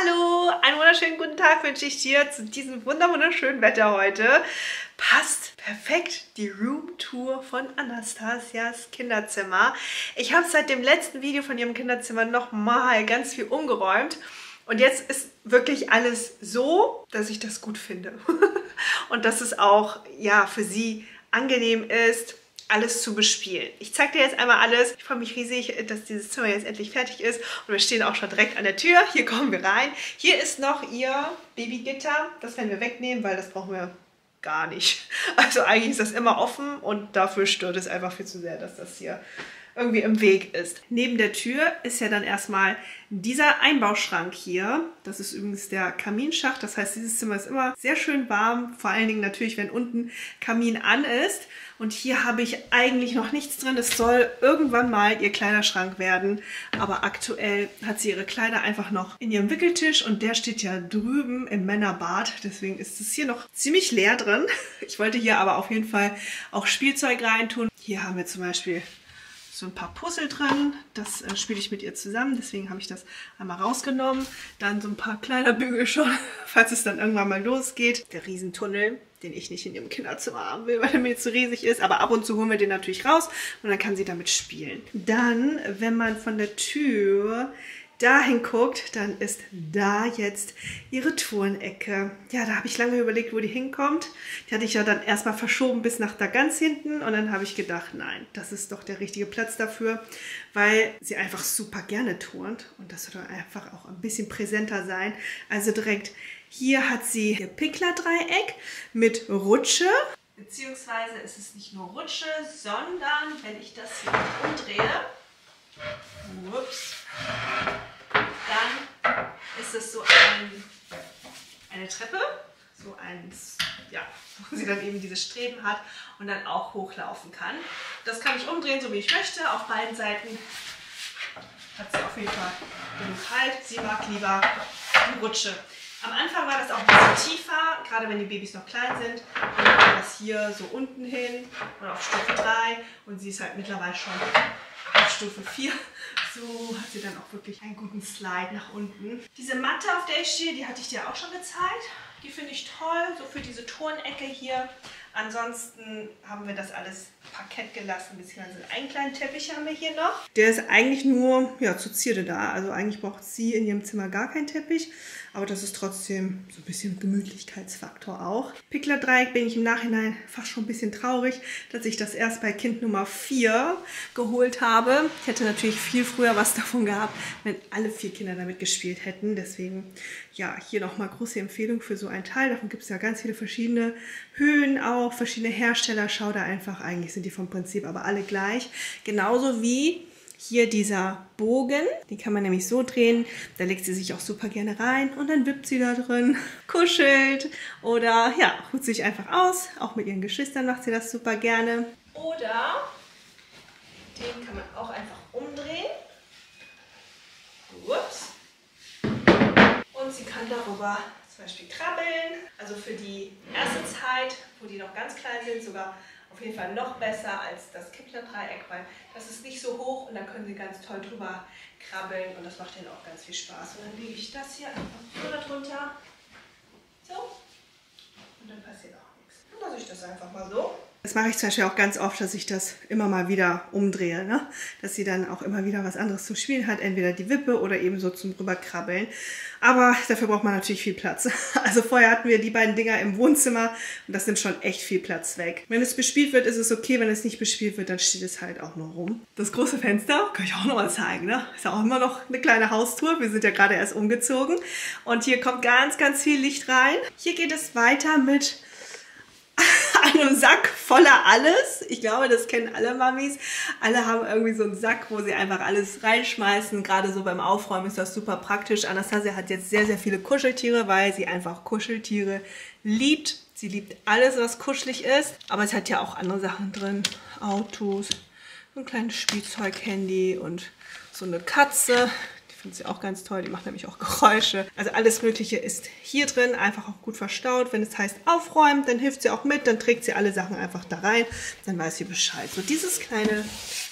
Hallo, einen wunderschönen guten Tag wünsche ich dir zu diesem wunderschönen Wetter heute. Passt perfekt die Roomtour von Anastasias Kinderzimmer. Ich habe seit dem letzten Video von ihrem Kinderzimmer nochmal ganz viel umgeräumt. Und jetzt ist wirklich alles so, dass ich das gut finde. Und dass es auch ja, für sie angenehm ist alles zu bespielen. Ich zeige dir jetzt einmal alles. Ich freue mich riesig, dass dieses Zimmer jetzt endlich fertig ist. Und wir stehen auch schon direkt an der Tür. Hier kommen wir rein. Hier ist noch ihr Babygitter. Das werden wir wegnehmen, weil das brauchen wir gar nicht. Also eigentlich ist das immer offen und dafür stört es einfach viel zu sehr, dass das hier irgendwie im Weg ist. Neben der Tür ist ja dann erstmal dieser Einbauschrank hier. Das ist übrigens der Kaminschacht. Das heißt, dieses Zimmer ist immer sehr schön warm. Vor allen Dingen natürlich, wenn unten Kamin an ist. Und hier habe ich eigentlich noch nichts drin. Es soll irgendwann mal ihr Kleiderschrank werden. Aber aktuell hat sie ihre Kleider einfach noch in ihrem Wickeltisch. Und der steht ja drüben im Männerbad. Deswegen ist es hier noch ziemlich leer drin. Ich wollte hier aber auf jeden Fall auch Spielzeug reintun. Hier haben wir zum Beispiel so ein paar Puzzle drin. Das äh, spiele ich mit ihr zusammen, deswegen habe ich das einmal rausgenommen. Dann so ein paar Kleiderbügel schon, falls es dann irgendwann mal losgeht. Der Riesentunnel, den ich nicht in ihrem Kinderzimmer haben will, weil er mir zu riesig ist. Aber ab und zu holen wir den natürlich raus und dann kann sie damit spielen. Dann, wenn man von der Tür dahin guckt, dann ist da jetzt ihre Turnecke. Ja, da habe ich lange überlegt, wo die hinkommt. Die hatte ich ja dann erstmal verschoben bis nach da ganz hinten und dann habe ich gedacht, nein, das ist doch der richtige Platz dafür, weil sie einfach super gerne turnt und das soll einfach auch ein bisschen präsenter sein. Also direkt hier hat sie ihr Pickler-Dreieck mit Rutsche. Beziehungsweise ist es nicht nur Rutsche, sondern wenn ich das hier umdrehe, ups, dann ist es so ein, eine Treppe, so ein, ja, wo sie dann eben diese Streben hat und dann auch hochlaufen kann. Das kann ich umdrehen, so wie ich möchte. Auf beiden Seiten hat sie auf jeden Fall genug Halt. Sie mag lieber die Rutsche. Am Anfang war das auch ein bisschen tiefer, gerade wenn die Babys noch klein sind. Dann war das hier so unten hin und auf Stufe 3 und sie ist halt mittlerweile schon auf Stufe 4. So hat sie dann auch wirklich einen guten Slide nach unten. Diese Matte, auf der ich stehe, die hatte ich dir auch schon gezeigt. Die finde ich toll, so für diese Turnecke hier. Ansonsten haben wir das alles Parkett gelassen, beziehungsweise einen kleinen Teppich haben wir hier noch. Der ist eigentlich nur ja, zur Zierde da. Also eigentlich braucht sie in ihrem Zimmer gar keinen Teppich. Aber das ist trotzdem so ein bisschen Gemütlichkeitsfaktor auch. Pickler-Dreieck bin ich im Nachhinein fast schon ein bisschen traurig, dass ich das erst bei Kind Nummer 4 geholt habe. Ich hätte natürlich viel früher was davon gehabt, wenn alle vier Kinder damit gespielt hätten. Deswegen ja, hier nochmal große Empfehlung für so ein Teil. Davon gibt es ja ganz viele verschiedene Höhen auch, verschiedene Hersteller. Schau da einfach, eigentlich sind die vom Prinzip aber alle gleich. Genauso wie hier dieser Bogen, den kann man nämlich so drehen, da legt sie sich auch super gerne rein und dann wippt sie da drin, kuschelt oder ja, ruht sich einfach aus. Auch mit ihren Geschwistern macht sie das super gerne. Oder den kann man auch einfach umdrehen. Ups. Und sie kann darüber zum Beispiel krabbeln. Also für die erste Zeit, wo die noch ganz klein sind, sogar auf jeden Fall noch besser als das Kippler-Dreieck, weil das ist nicht so hoch und da können sie ganz toll drüber krabbeln und das macht ihnen auch ganz viel Spaß. Und dann lege ich das hier einfach so darunter. So. Und dann passiert auch nichts. Dann lasse ich das einfach mal so. Das mache ich zum Beispiel auch ganz oft, dass ich das immer mal wieder umdrehe, ne? dass sie dann auch immer wieder was anderes zum Spielen hat, entweder die Wippe oder eben so zum rüberkrabbeln. Aber dafür braucht man natürlich viel Platz. Also vorher hatten wir die beiden Dinger im Wohnzimmer und das nimmt schon echt viel Platz weg. Wenn es bespielt wird, ist es okay. Wenn es nicht bespielt wird, dann steht es halt auch nur rum. Das große Fenster kann ich auch noch mal zeigen. Ne? Ist ja auch immer noch eine kleine Haustour. Wir sind ja gerade erst umgezogen. Und hier kommt ganz, ganz viel Licht rein. Hier geht es weiter mit einem Sack voller alles. Ich glaube, das kennen alle Mamis. Alle haben irgendwie so einen Sack, wo sie einfach alles reinschmeißen. Gerade so beim Aufräumen ist das super praktisch. Anastasia hat jetzt sehr, sehr viele Kuscheltiere, weil sie einfach Kuscheltiere liebt. Sie liebt alles, was kuschelig ist. Aber es hat ja auch andere Sachen drin. Autos, ein kleines Spielzeug-Handy und so eine Katze finde sie auch ganz toll. Die macht nämlich auch Geräusche. Also alles Mögliche ist hier drin, einfach auch gut verstaut. Wenn es heißt aufräumen, dann hilft sie auch mit. Dann trägt sie alle Sachen einfach da rein. Dann weiß sie Bescheid. So dieses kleine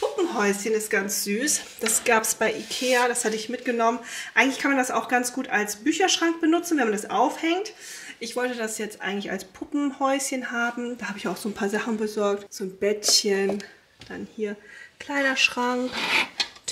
Puppenhäuschen ist ganz süß. Das gab es bei Ikea, das hatte ich mitgenommen. Eigentlich kann man das auch ganz gut als Bücherschrank benutzen, wenn man das aufhängt. Ich wollte das jetzt eigentlich als Puppenhäuschen haben. Da habe ich auch so ein paar Sachen besorgt. So ein Bettchen, dann hier Kleiderschrank,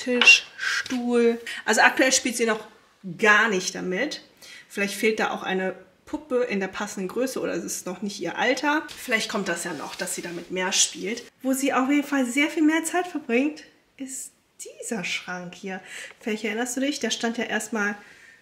Tisch, Stuhl. Also aktuell spielt sie noch gar nicht damit. Vielleicht fehlt da auch eine Puppe in der passenden Größe oder es ist noch nicht ihr Alter. Vielleicht kommt das ja noch, dass sie damit mehr spielt. Wo sie auf jeden Fall sehr viel mehr Zeit verbringt, ist dieser Schrank hier. Vielleicht erinnerst du dich, der stand ja erstmal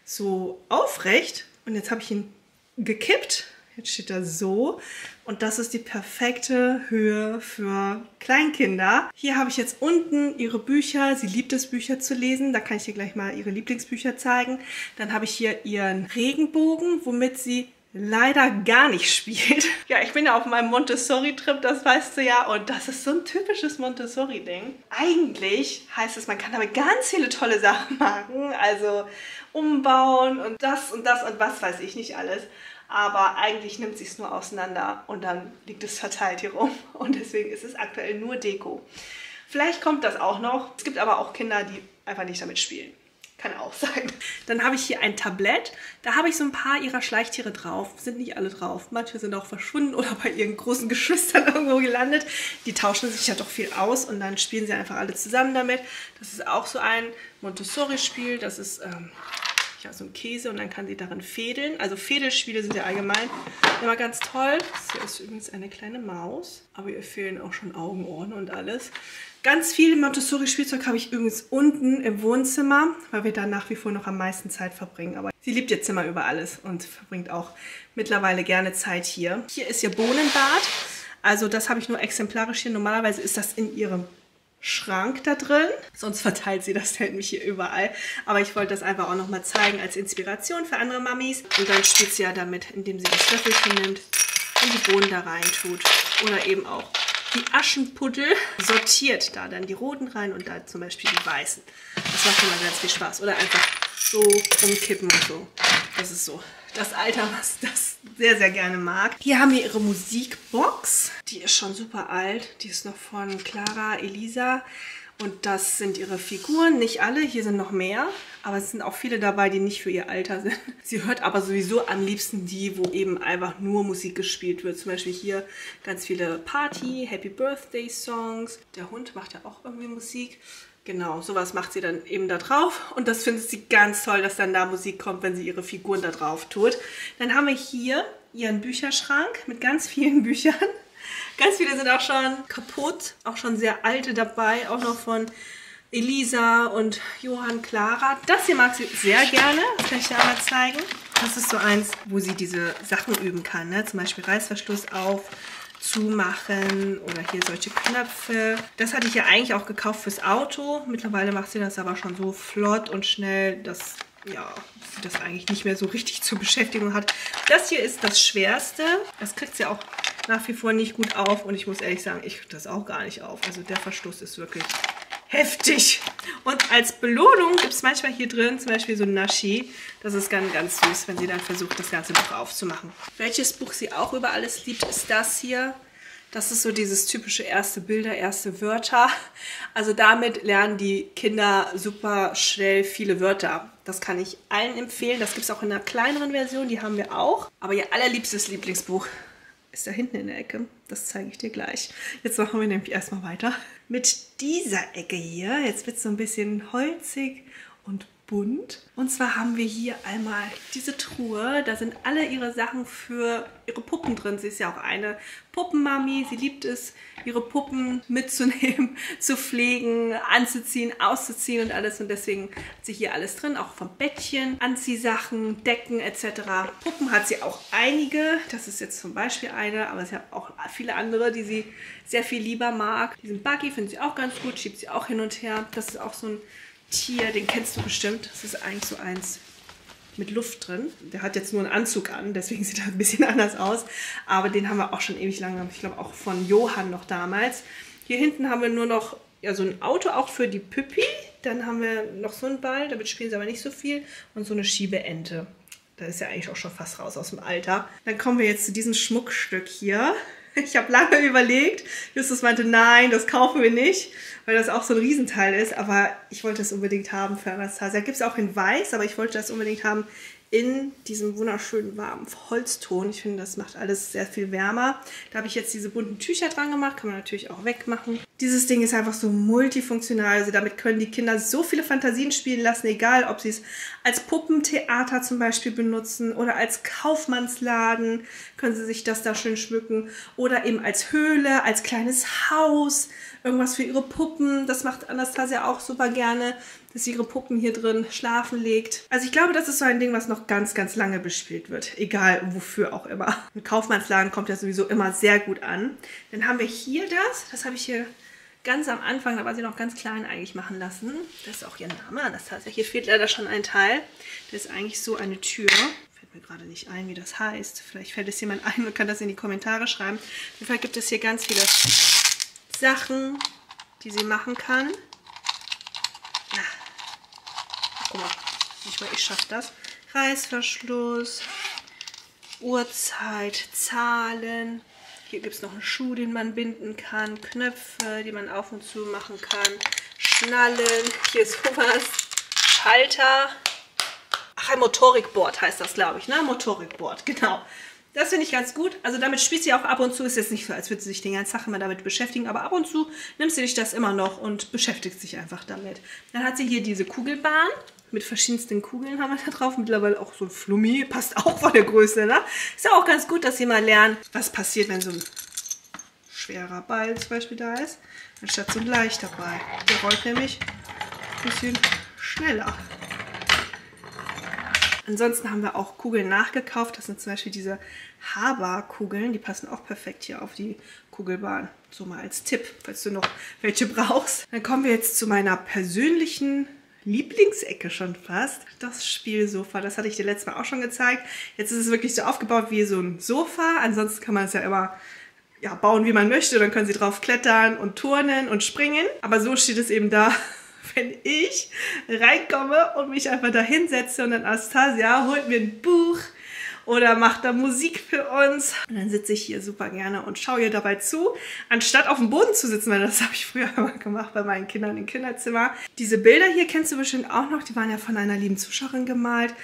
so aufrecht und jetzt habe ich ihn gekippt. Jetzt steht er so und das ist die perfekte Höhe für Kleinkinder. Hier habe ich jetzt unten ihre Bücher. Sie liebt es, Bücher zu lesen. Da kann ich dir gleich mal ihre Lieblingsbücher zeigen. Dann habe ich hier ihren Regenbogen, womit sie leider gar nicht spielt. Ja, ich bin ja auf meinem Montessori-Trip, das weißt du ja. Und das ist so ein typisches Montessori-Ding. Eigentlich heißt es, man kann damit ganz viele tolle Sachen machen. Also umbauen und das und das und was weiß ich nicht alles aber eigentlich nimmt sie es nur auseinander und dann liegt es verteilt hier rum und deswegen ist es aktuell nur Deko. Vielleicht kommt das auch noch. Es gibt aber auch Kinder, die einfach nicht damit spielen. Kann auch sein. Dann habe ich hier ein Tablett. Da habe ich so ein paar ihrer Schleichtiere drauf. Sind nicht alle drauf. Manche sind auch verschwunden oder bei ihren großen Geschwistern irgendwo gelandet. Die tauschen sich ja doch viel aus und dann spielen sie einfach alle zusammen damit. Das ist auch so ein Montessori-Spiel. Das ist ähm, ja, so ein Käse und dann kann sie darin fädeln. Also Fädelspiele sind ja allgemein immer ganz toll. Das hier ist übrigens eine kleine Maus, aber ihr fehlen auch schon Augen, Ohren und alles. Ganz viel Montessori-Spielzeug habe ich übrigens unten im Wohnzimmer, weil wir da nach wie vor noch am meisten Zeit verbringen. Aber sie liebt ihr Zimmer über alles und verbringt auch mittlerweile gerne Zeit hier. Hier ist ihr Bohnenbad. Also das habe ich nur exemplarisch hier. Normalerweise ist das in ihrem Schrank da drin. Sonst verteilt sie das nämlich hier überall. Aber ich wollte das einfach auch nochmal zeigen als Inspiration für andere Mamis. Und dann spielt sie ja damit, indem sie das Löffelchen nimmt und die Bohnen da rein tut. Oder eben auch die Aschenpuddel sortiert da dann die roten rein und da zum Beispiel die weißen. Das macht immer ganz viel Spaß. Oder einfach so umkippen und so. Das ist so das Alter, was das sehr, sehr gerne mag. Hier haben wir ihre Musikbox. Die ist schon super alt. Die ist noch von Clara Elisa. Und das sind ihre Figuren. Nicht alle, hier sind noch mehr. Aber es sind auch viele dabei, die nicht für ihr Alter sind. Sie hört aber sowieso am liebsten die, wo eben einfach nur Musik gespielt wird. Zum Beispiel hier ganz viele Party, Happy Birthday Songs. Der Hund macht ja auch irgendwie Musik. Genau, sowas macht sie dann eben da drauf und das findet sie ganz toll, dass dann da Musik kommt, wenn sie ihre Figuren da drauf tut. Dann haben wir hier ihren Bücherschrank mit ganz vielen Büchern. Ganz viele sind auch schon kaputt, auch schon sehr alte dabei, auch noch von Elisa und Johann Clara. Das hier mag sie sehr gerne, das kann ich dir einmal zeigen. Das ist so eins, wo sie diese Sachen üben kann, ne? zum Beispiel Reißverschluss auf, zumachen oder hier solche Knöpfe. Das hatte ich ja eigentlich auch gekauft fürs Auto. Mittlerweile macht sie das aber schon so flott und schnell, dass ja, sie das eigentlich nicht mehr so richtig zur Beschäftigung hat. Das hier ist das Schwerste. Das kriegt sie auch nach wie vor nicht gut auf und ich muss ehrlich sagen, ich kriege das auch gar nicht auf. Also der Verschluss ist wirklich heftig. Und als Belohnung gibt es manchmal hier drin zum Beispiel so ein Nashi. Das ist ganz, ganz süß, wenn sie dann versucht, das ganze Buch aufzumachen. Welches Buch sie auch über alles liebt, ist das hier. Das ist so dieses typische erste Bilder, erste Wörter. Also damit lernen die Kinder super schnell viele Wörter. Das kann ich allen empfehlen. Das gibt es auch in einer kleineren Version, die haben wir auch. Aber ihr allerliebstes Lieblingsbuch ist da hinten in der Ecke. Das zeige ich dir gleich. Jetzt machen wir nämlich erstmal weiter mit dieser Ecke hier. Jetzt wird es so ein bisschen holzig und bunt. Und zwar haben wir hier einmal diese Truhe. Da sind alle ihre Sachen für ihre Puppen drin. Sie ist ja auch eine Puppenmami. Sie liebt es, ihre Puppen mitzunehmen, zu pflegen, anzuziehen, auszuziehen und alles. Und deswegen hat sie hier alles drin, auch vom Bettchen, Anziehsachen, Decken etc. Puppen hat sie auch einige. Das ist jetzt zum Beispiel eine, aber sie hat auch viele andere, die sie sehr viel lieber mag. Diesen Buggy findet sie auch ganz gut, schiebt sie auch hin und her. Das ist auch so ein Tier, den kennst du bestimmt. Das ist eigentlich so eins mit Luft drin. Der hat jetzt nur einen Anzug an, deswegen sieht er ein bisschen anders aus. Aber den haben wir auch schon ewig lange. Ich glaube auch von Johann noch damals. Hier hinten haben wir nur noch ja, so ein Auto auch für die Püppi. Dann haben wir noch so einen Ball, damit spielen sie aber nicht so viel. Und so eine Schiebeente. Da ist ja eigentlich auch schon fast raus aus dem Alter. Dann kommen wir jetzt zu diesem Schmuckstück hier. Ich habe lange überlegt. Justus meinte, nein, das kaufen wir nicht, weil das auch so ein Riesenteil ist. Aber ich wollte es unbedingt haben für Anastasia. Gibt es auch in weiß, aber ich wollte das unbedingt haben in diesem wunderschönen warmen Holzton. Ich finde, das macht alles sehr viel wärmer. Da habe ich jetzt diese bunten Tücher dran gemacht, kann man natürlich auch wegmachen. Dieses Ding ist einfach so multifunktional. Also damit können die Kinder so viele Fantasien spielen lassen, egal ob sie es als Puppentheater zum Beispiel benutzen oder als Kaufmannsladen können sie sich das da schön schmücken oder eben als Höhle, als kleines Haus, irgendwas für ihre Puppen. Das macht Anastasia auch super gerne dass sie ihre Puppen hier drin schlafen legt. Also ich glaube, das ist so ein Ding, was noch ganz, ganz lange bespielt wird. Egal wofür auch immer. Ein Kaufmannsladen kommt ja sowieso immer sehr gut an. Dann haben wir hier das. Das habe ich hier ganz am Anfang, da war sie noch ganz klein, eigentlich machen lassen. Das ist auch ihr Name, Anastasia. Hier fehlt leider schon ein Teil. Das ist eigentlich so eine Tür. Fällt mir gerade nicht ein, wie das heißt. Vielleicht fällt es jemand ein und kann das in die Kommentare schreiben. Auf jeden Fall gibt es hier ganz viele Sachen, die sie machen kann. Guck mal, mal ich schaffe das. Reißverschluss, Uhrzeit, Zahlen. Hier gibt es noch einen Schuh, den man binden kann. Knöpfe, die man auf und zu machen kann. Schnallen. Hier ist sowas. Schalter. Ach, ein Motorikboard heißt das, glaube ich. Ne? Motorikboard, genau. Das finde ich ganz gut. Also damit spielt sie auch ab und zu. Ist jetzt nicht so, als würde sie sich den ganzen Tag immer damit beschäftigen. Aber ab und zu nimmt sie sich das immer noch und beschäftigt sich einfach damit. Dann hat sie hier diese Kugelbahn mit verschiedensten Kugeln haben wir da drauf. Mittlerweile auch so ein Flummi, passt auch von der Größe, ne? Ist ja auch ganz gut, dass Sie mal lernen, was passiert, wenn so ein schwerer Ball zum Beispiel da ist, anstatt so ein leichter Ball. Der rollt nämlich ein bisschen schneller. Ansonsten haben wir auch Kugeln nachgekauft. Das sind zum Beispiel diese Haber-Kugeln. Die passen auch perfekt hier auf die Kugelbahn. So mal als Tipp, falls du noch welche brauchst. Dann kommen wir jetzt zu meiner persönlichen Lieblingsecke schon fast. Das Spielsofa, das hatte ich dir letztes Mal auch schon gezeigt. Jetzt ist es wirklich so aufgebaut wie so ein Sofa. Ansonsten kann man es ja immer ja, bauen, wie man möchte. Dann können sie drauf klettern und turnen und springen. Aber so steht es eben da, wenn ich reinkomme und mich einfach da hinsetze und dann Anastasia holt mir ein Buch oder macht da Musik für uns. Und dann sitze ich hier super gerne und schaue ihr dabei zu, anstatt auf dem Boden zu sitzen, weil das habe ich früher immer gemacht bei meinen Kindern im Kinderzimmer. Diese Bilder hier kennst du bestimmt auch noch, die waren ja von einer lieben Zuschauerin gemalt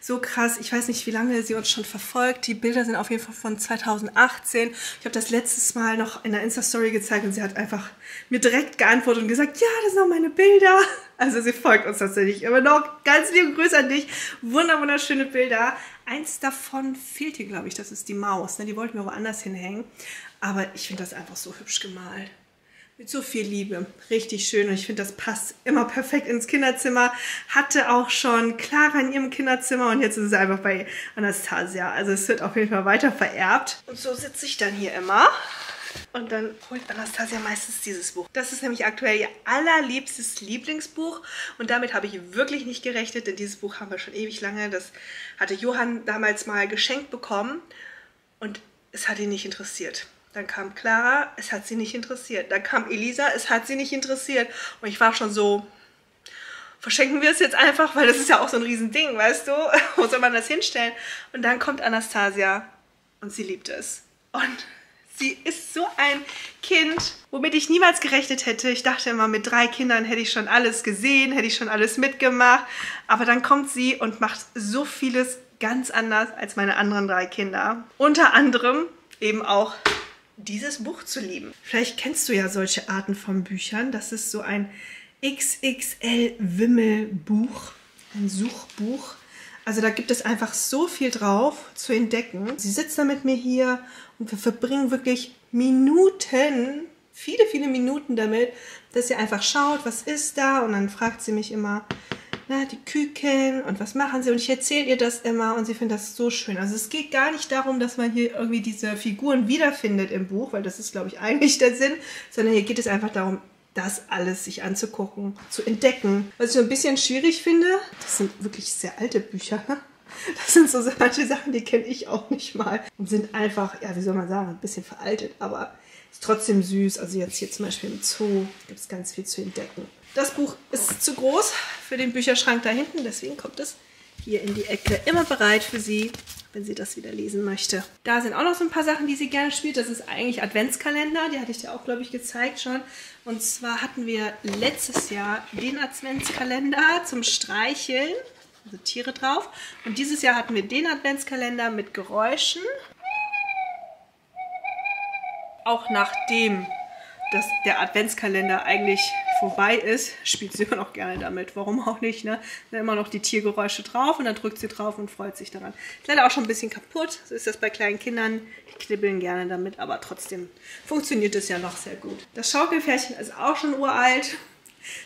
so krass. Ich weiß nicht, wie lange sie uns schon verfolgt. Die Bilder sind auf jeden Fall von 2018. Ich habe das letztes Mal noch in der Insta-Story gezeigt und sie hat einfach mir direkt geantwortet und gesagt, ja, das sind auch meine Bilder. Also sie folgt uns tatsächlich immer noch. Ganz liebe Grüße an dich. Wunder, wunderschöne Bilder. Eins davon fehlt hier, glaube ich. Das ist die Maus. Ne? Die wollten wir woanders hinhängen. Aber ich finde das einfach so hübsch gemalt mit so viel Liebe. Richtig schön und ich finde, das passt immer perfekt ins Kinderzimmer. Hatte auch schon Clara in ihrem Kinderzimmer und jetzt ist es einfach bei Anastasia. Also es wird auf jeden Fall weiter vererbt. Und so sitze ich dann hier immer. Und dann holt Anastasia meistens dieses Buch. Das ist nämlich aktuell ihr allerliebstes Lieblingsbuch. Und damit habe ich wirklich nicht gerechnet, denn dieses Buch haben wir schon ewig lange. Das hatte Johann damals mal geschenkt bekommen. Und es hat ihn nicht interessiert. Dann kam Clara, es hat sie nicht interessiert. Dann kam Elisa, es hat sie nicht interessiert. Und ich war schon so, verschenken wir es jetzt einfach, weil das ist ja auch so ein Riesending, weißt du? Wo soll man das hinstellen? Und dann kommt Anastasia und sie liebt es. Und sie ist so ein Kind, womit ich niemals gerechnet hätte. Ich dachte immer, mit drei Kindern hätte ich schon alles gesehen, hätte ich schon alles mitgemacht. Aber dann kommt sie und macht so vieles ganz anders als meine anderen drei Kinder. Unter anderem eben auch dieses Buch zu lieben. Vielleicht kennst du ja solche Arten von Büchern. Das ist so ein XXL-Wimmelbuch, ein Suchbuch. Also da gibt es einfach so viel drauf zu entdecken. Sie sitzt da mit mir hier und wir verbringen wirklich Minuten, viele, viele Minuten damit, dass sie einfach schaut, was ist da und dann fragt sie mich immer, na, die Küken und was machen sie und ich erzähle ihr das immer und sie findet das so schön. Also es geht gar nicht darum, dass man hier irgendwie diese Figuren wiederfindet im Buch, weil das ist, glaube ich, eigentlich der Sinn, sondern hier geht es einfach darum, das alles sich anzugucken, zu entdecken. Was ich so ein bisschen schwierig finde, das sind wirklich sehr alte Bücher. Das sind so manche Sachen, die kenne ich auch nicht mal und sind einfach, ja, wie soll man sagen, ein bisschen veraltet, aber ist trotzdem süß. Also jetzt hier zum Beispiel im Zoo gibt es ganz viel zu entdecken. Das Buch ist zu groß für den Bücherschrank da hinten, deswegen kommt es hier in die Ecke. Immer bereit für Sie. Wenn sie das wieder lesen möchte. Da sind auch noch so ein paar Sachen, die sie gerne spielt. Das ist eigentlich Adventskalender, die hatte ich dir auch, glaube ich, gezeigt schon. Und zwar hatten wir letztes Jahr den Adventskalender zum Streicheln, also Tiere drauf. Und dieses Jahr hatten wir den Adventskalender mit Geräuschen. Auch nachdem dass der Adventskalender eigentlich vorbei ist, spielt sie immer noch gerne damit. Warum auch nicht, ne? Da immer noch die Tiergeräusche drauf und dann drückt sie drauf und freut sich daran. Ist leider auch schon ein bisschen kaputt. So ist das bei kleinen Kindern. Die knibbeln gerne damit, aber trotzdem funktioniert es ja noch sehr gut. Das Schaukelpferdchen ist auch schon uralt.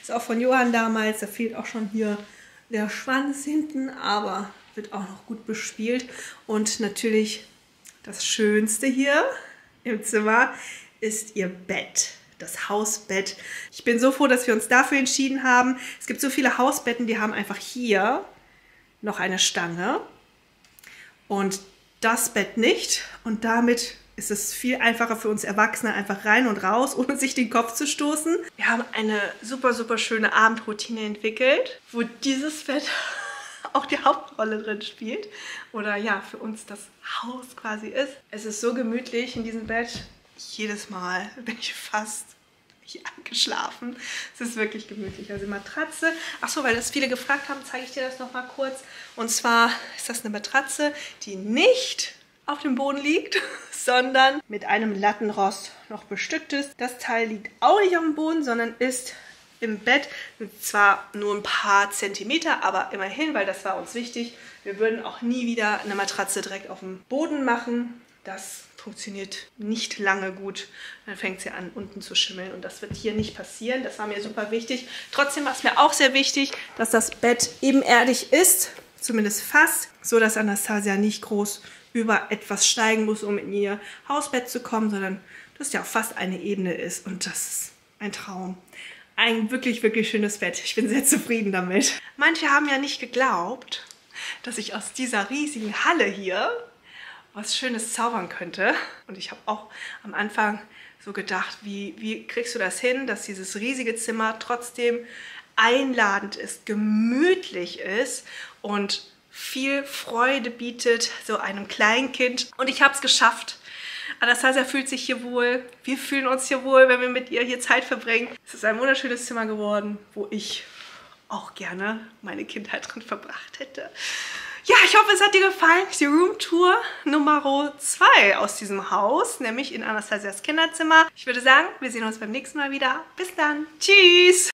Ist auch von Johann damals. Da fehlt auch schon hier der Schwanz hinten, aber wird auch noch gut bespielt. Und natürlich das Schönste hier im Zimmer ist ihr Bett. Das Hausbett. Ich bin so froh, dass wir uns dafür entschieden haben. Es gibt so viele Hausbetten, die haben einfach hier noch eine Stange und das Bett nicht. Und damit ist es viel einfacher für uns Erwachsene, einfach rein und raus, ohne sich den Kopf zu stoßen. Wir haben eine super, super schöne Abendroutine entwickelt, wo dieses Bett auch die Hauptrolle drin spielt. Oder ja, für uns das Haus quasi ist. Es ist so gemütlich in diesem Bett jedes Mal bin ich fast angeschlafen. Es ist wirklich gemütlich. Also Matratze. Achso, weil das viele gefragt haben, zeige ich dir das nochmal kurz. Und zwar ist das eine Matratze, die nicht auf dem Boden liegt, sondern mit einem Lattenrost noch bestückt ist. Das Teil liegt auch nicht auf dem Boden, sondern ist im Bett. Zwar nur ein paar Zentimeter, aber immerhin, weil das war uns wichtig. Wir würden auch nie wieder eine Matratze direkt auf dem Boden machen. Das funktioniert nicht lange gut. Dann fängt sie an, unten zu schimmeln. Und das wird hier nicht passieren. Das war mir super wichtig. Trotzdem war es mir auch sehr wichtig, dass das Bett ebenerdig ist, zumindest fast, so dass Anastasia nicht groß über etwas steigen muss, um in ihr Hausbett zu kommen, sondern dass ja fast eine Ebene ist. Und das ist ein Traum. Ein wirklich, wirklich schönes Bett. Ich bin sehr zufrieden damit. Manche haben ja nicht geglaubt, dass ich aus dieser riesigen Halle hier was Schönes zaubern könnte. Und ich habe auch am Anfang so gedacht, wie, wie kriegst du das hin, dass dieses riesige Zimmer trotzdem einladend ist, gemütlich ist und viel Freude bietet, so einem Kleinkind. Und ich habe es geschafft. Anastasia fühlt sich hier wohl. Wir fühlen uns hier wohl, wenn wir mit ihr hier Zeit verbringen. Es ist ein wunderschönes Zimmer geworden, wo ich auch gerne meine Kindheit drin verbracht hätte. Ja, ich hoffe, es hat dir gefallen. Die Roomtour Nummer 2 aus diesem Haus, nämlich in Anastasias Kinderzimmer. Ich würde sagen, wir sehen uns beim nächsten Mal wieder. Bis dann. Tschüss.